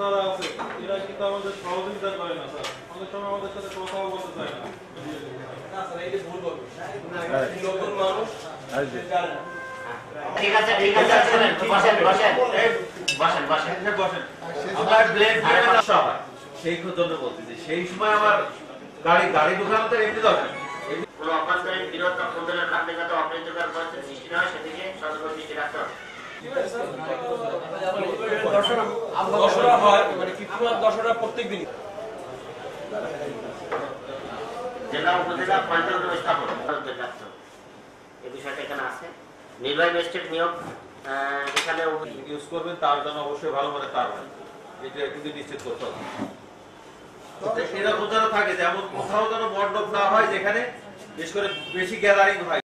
যারা আছে এরা কিন্তু আমাদের সহযোগিতা করে না স্যার। অনেক সময় আমাদের সাথে কথাও বলতে চায় না। ঠিক আছে ঠিক আছে বসেন বসেন বসেন। বসেন বসেন। আমার ব্লেড ব্লেড সেই জন্য বলতেছি সেই সময় আমার গাড়ি গাড়ি ঢুকানো তো এমনি দরকার। কোনো বিরোধ খাদ্যগত অপ্রীতিকর দশরা হয় মানে কৃত্রিমার দশরা প্রত্যেক জেলা উপজেলা। এই বিষয়টা এখানে আছে। নির্বাহী ম্যাজিস্ট্রেট নিয়োগ আহ, এখানে ইউজ করবেন তার জন্য অবশ্যই ভালো মানে তার এটা কিন্তু নিশ্চিত করতে হবে। এরকম যেন থাকে যেমন কোথাও যেন মণ্ডপ না হয় যেখানে বিশেষ করে বেশি গ্যাদারিং হয়।